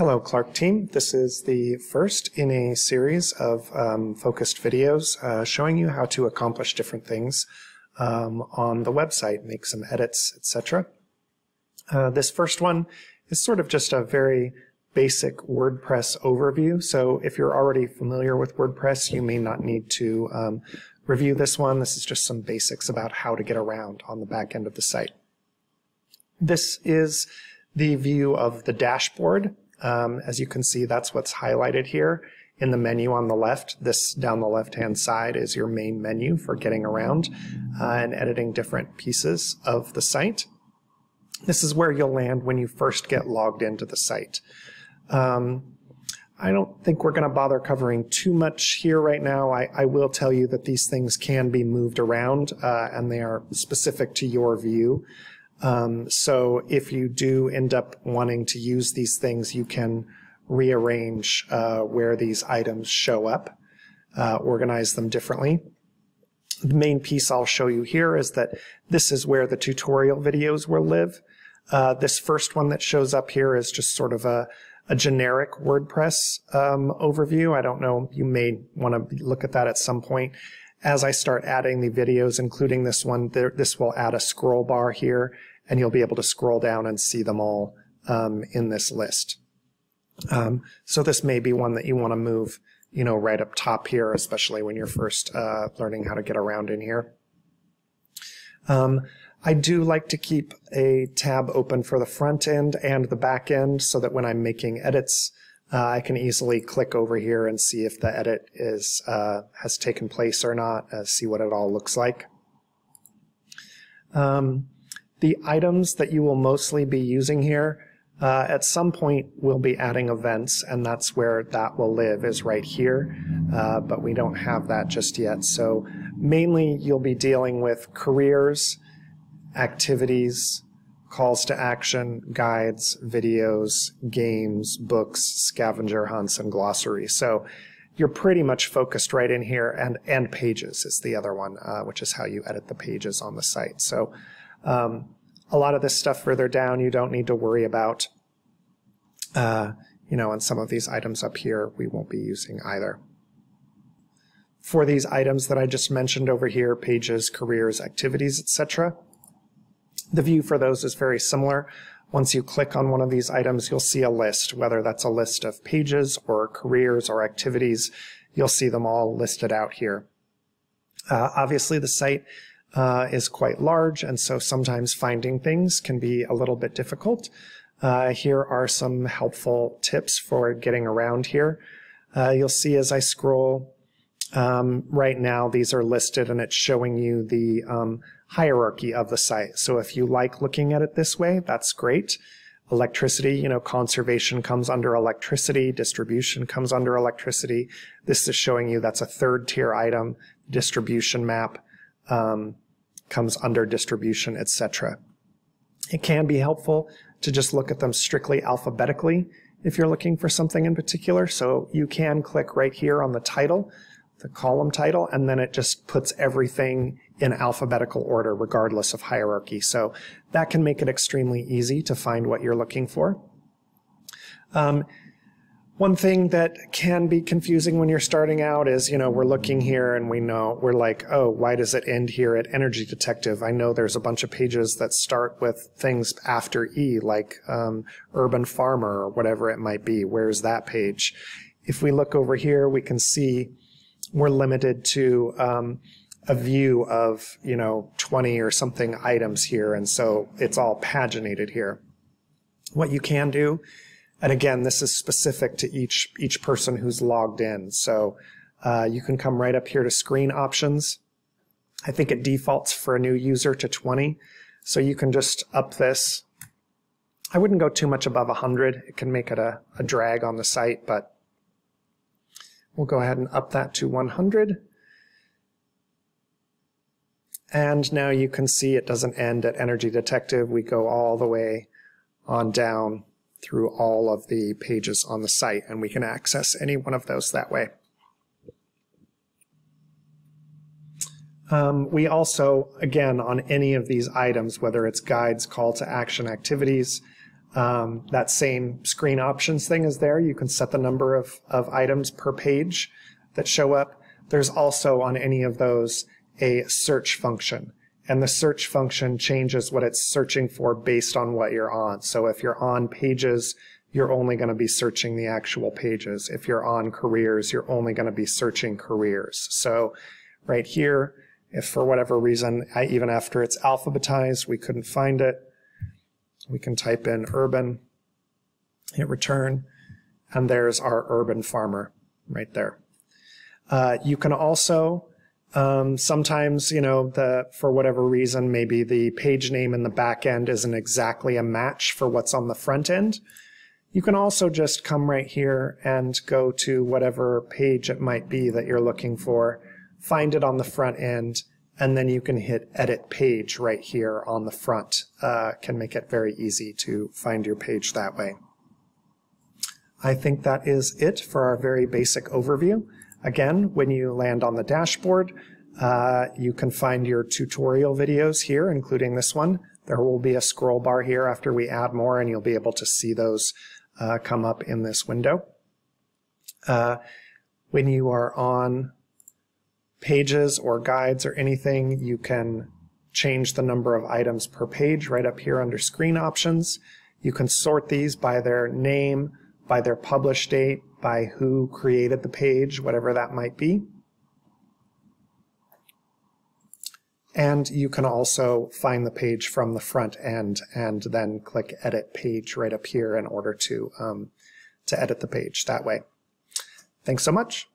Hello, Clark team. This is the first in a series of um, focused videos uh, showing you how to accomplish different things um, on the website, make some edits, etc. Uh, this first one is sort of just a very basic WordPress overview. So if you're already familiar with WordPress, you may not need to um, review this one. This is just some basics about how to get around on the back end of the site. This is the view of the dashboard. Um, as you can see, that's what's highlighted here in the menu on the left. This down the left-hand side is your main menu for getting around uh, and editing different pieces of the site. This is where you'll land when you first get logged into the site. Um, I don't think we're going to bother covering too much here right now. I, I, will tell you that these things can be moved around uh, and they are specific to your view. Um, so if you do end up wanting to use these things, you can rearrange uh, where these items show up, uh, organize them differently. The main piece I'll show you here is that this is where the tutorial videos will live. Uh, this first one that shows up here is just sort of a, a generic WordPress um, overview. I don't know, you may want to look at that at some point. As I start adding the videos, including this one, there, this will add a scroll bar here and you'll be able to scroll down and see them all um, in this list. Um, so this may be one that you want to move, you know, right up top here, especially when you're first uh, learning how to get around in here. Um, I do like to keep a tab open for the front end and the back end so that when I'm making edits, uh, I can easily click over here and see if the edit is uh, has taken place or not, uh, see what it all looks like. Um, the items that you will mostly be using here, uh, at some point we'll be adding events, and that's where that will live, is right here. Uh, but we don't have that just yet. So mainly you'll be dealing with careers, activities, calls to action, guides, videos, games, books, scavenger hunts, and glossary. So you're pretty much focused right in here, and, and pages is the other one, uh, which is how you edit the pages on the site. So um, a lot of this stuff further down you don't need to worry about. Uh, you know, and some of these items up here we won't be using either. For these items that I just mentioned over here, pages, careers, activities, etc., the view for those is very similar. Once you click on one of these items, you'll see a list, whether that's a list of pages or careers or activities. You'll see them all listed out here. Uh, obviously, the site uh, is quite large, and so sometimes finding things can be a little bit difficult. Uh, here are some helpful tips for getting around here. Uh, you'll see as I scroll, um, right now these are listed and it's showing you the um, hierarchy of the site. So if you like looking at it this way, that's great. Electricity, you know, conservation comes under electricity, distribution comes under electricity. This is showing you that's a third tier item, distribution map um, comes under distribution, etc. It can be helpful to just look at them strictly alphabetically if you're looking for something in particular. So you can click right here on the title, the column title, and then it just puts everything in alphabetical order regardless of hierarchy. So that can make it extremely easy to find what you're looking for. Um, one thing that can be confusing when you're starting out is, you know, we're looking here and we know, we're like, oh, why does it end here at Energy Detective? I know there's a bunch of pages that start with things after E, like um, Urban Farmer or whatever it might be. Where's that page? If we look over here, we can see we're limited to um, a view of, you know, 20 or something items here. And so it's all paginated here. What you can do and again, this is specific to each, each person who's logged in. So uh, you can come right up here to screen options. I think it defaults for a new user to 20. So you can just up this. I wouldn't go too much above 100. It can make it a, a drag on the site, but we'll go ahead and up that to 100. And now you can see it doesn't end at Energy Detective. We go all the way on down through all of the pages on the site, and we can access any one of those that way. Um, we also, again, on any of these items, whether it's guides, call to action activities, Um, that same screen options thing is there. You can set the number of, of items per page that show up. There's also on any of those a search function. And the search function changes what it's searching for based on what you're on. So if you're on pages, you're only going to be searching the actual pages. If you're on careers, you're only going to be searching careers. So right here, if for whatever reason, I, even after it's alphabetized, we couldn't find it, we can type in urban, hit return, and there's our urban farmer right there. Uh, you can also um, sometimes, you know, the for whatever reason, maybe the page name in the back end isn't exactly a match for what's on the front end. You can also just come right here and go to whatever page it might be that you're looking for, find it on the front end, and then you can hit edit page right here on the front. Uh, can make it very easy to find your page that way. I think that is it for our very basic overview. Again, when you land on the dashboard, uh, you can find your tutorial videos here, including this one. There will be a scroll bar here after we add more, and you'll be able to see those uh, come up in this window. Uh, when you are on pages or guides or anything, you can change the number of items per page right up here under screen options. You can sort these by their name, by their publish date, by who created the page, whatever that might be. And you can also find the page from the front end and then click edit page right up here in order to, um, to edit the page that way. Thanks so much.